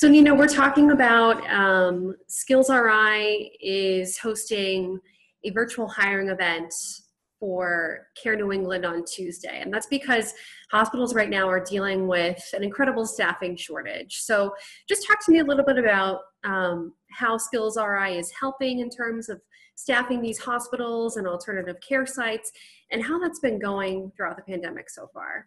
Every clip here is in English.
So, Nina, we're talking about um, Skills RI is hosting a virtual hiring event for Care New England on Tuesday. And that's because hospitals right now are dealing with an incredible staffing shortage. So, just talk to me a little bit about um, how Skills RI is helping in terms of staffing these hospitals and alternative care sites and how that's been going throughout the pandemic so far.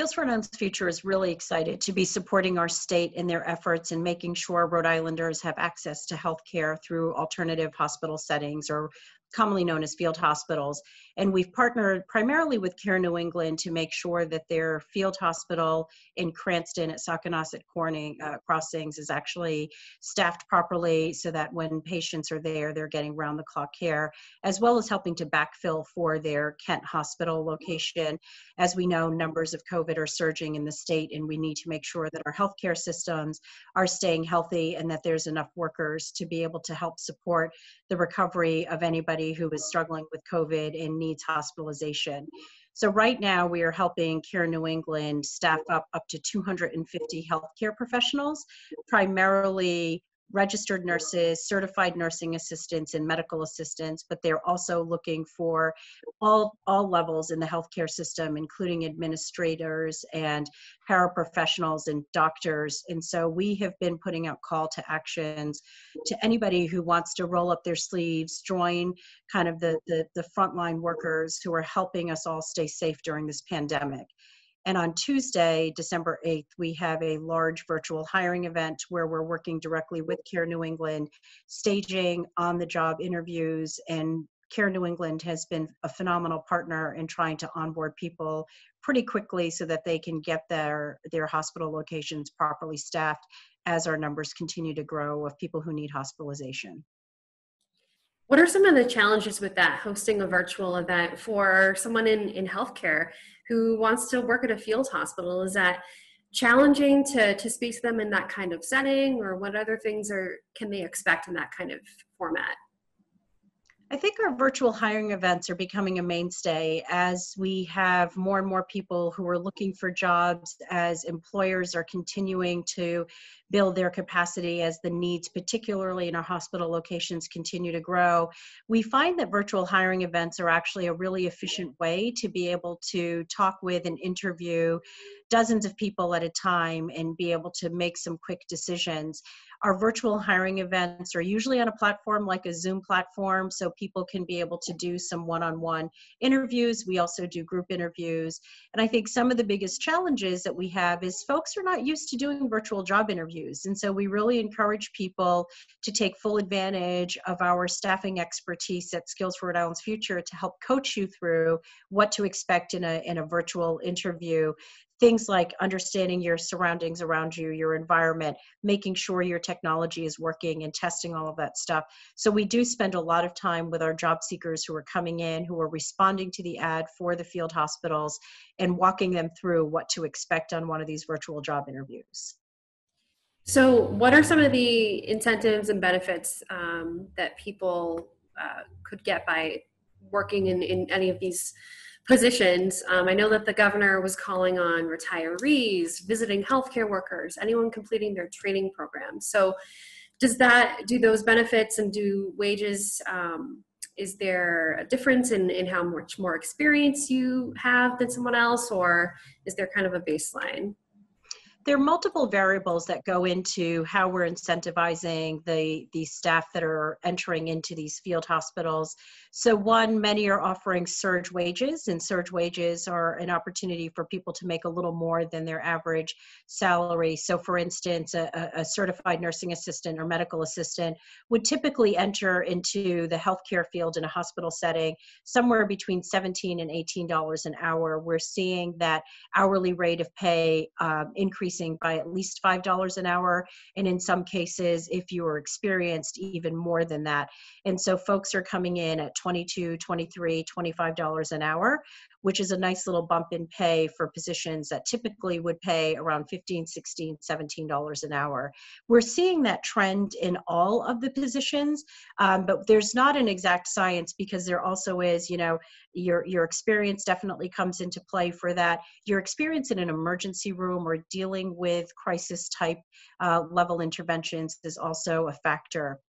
Skills for Rhode Future is really excited to be supporting our state in their efforts in making sure Rhode Islanders have access to health care through alternative hospital settings or commonly known as field hospitals. And we've partnered primarily with Care New England to make sure that their field hospital in Cranston at Sockanosset Corning, uh, Crossings is actually staffed properly so that when patients are there, they're getting round the clock care, as well as helping to backfill for their Kent Hospital location. As we know, numbers of COVID are surging in the state, and we need to make sure that our healthcare systems are staying healthy and that there's enough workers to be able to help support the recovery of anybody who is struggling with COVID and hospitalization. So right now we are helping Care New England staff up up to 250 healthcare professionals, primarily registered nurses, certified nursing assistants, and medical assistants, but they're also looking for all, all levels in the healthcare system, including administrators and paraprofessionals and doctors. And so we have been putting out call to actions to anybody who wants to roll up their sleeves, join kind of the, the, the frontline workers who are helping us all stay safe during this pandemic. And on Tuesday, December 8th, we have a large virtual hiring event where we're working directly with Care New England, staging on the job interviews. And Care New England has been a phenomenal partner in trying to onboard people pretty quickly so that they can get their, their hospital locations properly staffed as our numbers continue to grow of people who need hospitalization. What are some of the challenges with that, hosting a virtual event for someone in, in healthcare who wants to work at a field hospital? Is that challenging to, to speak to them in that kind of setting or what other things are can they expect in that kind of format? I think our virtual hiring events are becoming a mainstay as we have more and more people who are looking for jobs, as employers are continuing to build their capacity as the needs, particularly in our hospital locations, continue to grow. We find that virtual hiring events are actually a really efficient way to be able to talk with and interview dozens of people at a time and be able to make some quick decisions. Our virtual hiring events are usually on a platform like a Zoom platform, so people can be able to do some one on one interviews. We also do group interviews. And I think some of the biggest challenges that we have is folks are not used to doing virtual job interviews. And so we really encourage people to take full advantage of our staffing expertise at Skills for Rhode Island's Future to help coach you through what to expect in a, in a virtual interview things like understanding your surroundings around you, your environment, making sure your technology is working and testing all of that stuff. So we do spend a lot of time with our job seekers who are coming in, who are responding to the ad for the field hospitals and walking them through what to expect on one of these virtual job interviews. So, what are some of the incentives and benefits um, that people uh, could get by working in, in any of these positions. Um, I know that the governor was calling on retirees, visiting healthcare workers, anyone completing their training program. So, does that do those benefits and do wages? Um, is there a difference in, in how much more experience you have than someone else, or is there kind of a baseline? There are multiple variables that go into how we're incentivizing the, the staff that are entering into these field hospitals. So one, many are offering surge wages, and surge wages are an opportunity for people to make a little more than their average salary. So for instance, a, a certified nursing assistant or medical assistant would typically enter into the healthcare field in a hospital setting somewhere between 17 and $18 an hour. We're seeing that hourly rate of pay um, increasing by at least $5 an hour, and in some cases, if you are experienced, even more than that. And so folks are coming in at 22 23 25 dollars an hour which is a nice little bump in pay for positions that typically would pay around 15, 16, 17 dollars an hour. We're seeing that trend in all of the positions, um, but there's not an exact science because there also is, you know, your your experience definitely comes into play for that. Your experience in an emergency room or dealing with crisis type uh, level interventions is also a factor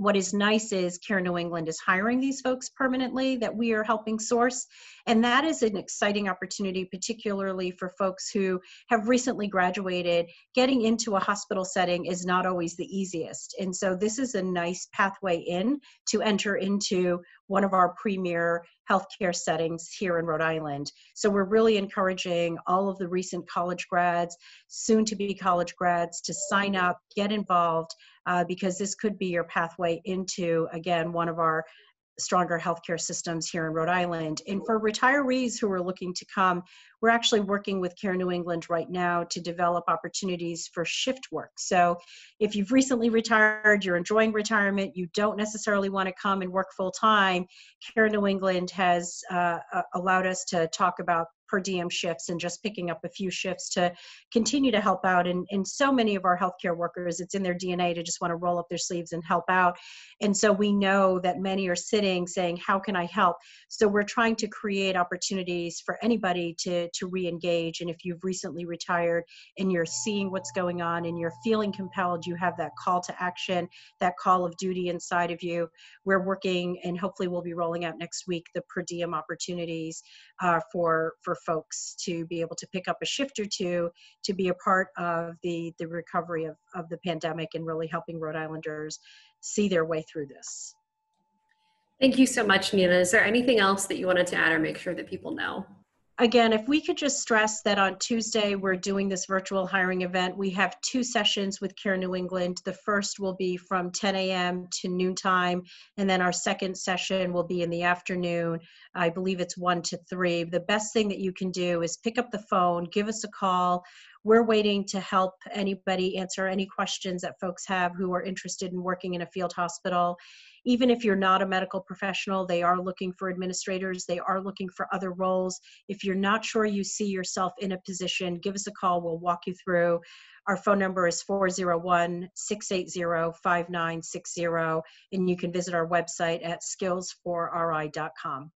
what is nice is Care New England is hiring these folks permanently that we are helping source. And that is an exciting opportunity, particularly for folks who have recently graduated. Getting into a hospital setting is not always the easiest. And so this is a nice pathway in to enter into one of our premier healthcare settings here in Rhode Island. So we're really encouraging all of the recent college grads, soon to be college grads, to sign up, get involved, uh, because this could be your pathway into, again, one of our stronger healthcare systems here in Rhode Island. And for retirees who are looking to come, we're actually working with Care New England right now to develop opportunities for shift work. So if you've recently retired, you're enjoying retirement, you don't necessarily want to come and work full time, Care New England has uh, allowed us to talk about per diem shifts and just picking up a few shifts to continue to help out. And, and so many of our healthcare workers, it's in their DNA to just want to roll up their sleeves and help out. And so we know that many are sitting saying, How can I help? So we're trying to create opportunities for anybody to, to re engage. And if you've recently retired and you're seeing what's going on and you're feeling compelled, you have that call to action, that call of duty inside of you. We're working and hopefully we'll be rolling out next week the per diem opportunities uh, for, for folks to be able to pick up a shift or two to be a part of the, the recovery of, of the pandemic and really helping Rhode Islanders see their way through this. Thank you so much, Nina. Is there anything else that you wanted to add or make sure that people know? Again, if we could just stress that on Tuesday, we're doing this virtual hiring event. We have two sessions with Care New England. The first will be from 10 a.m. to noontime, and then our second session will be in the afternoon. I believe it's 1 to 3. The best thing that you can do is pick up the phone, give us a call. We're waiting to help anybody answer any questions that folks have who are interested in working in a field hospital even if you're not a medical professional, they are looking for administrators, they are looking for other roles. If you're not sure you see yourself in a position, give us a call, we'll walk you through. Our phone number is 401 680 5960, and you can visit our website at skills4ri.com.